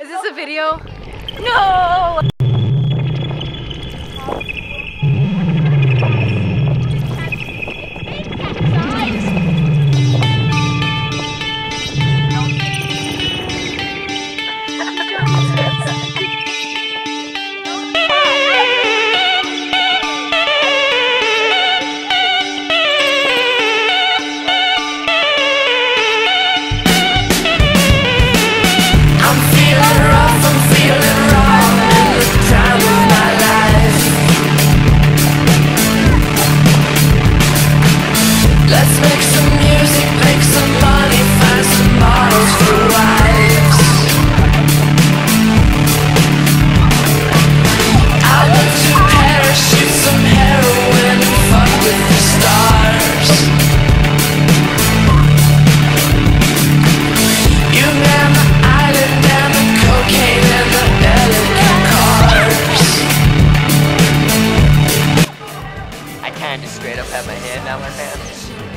Is this a video? No! Let's make some music, make some money. straight up have my hand down my pants.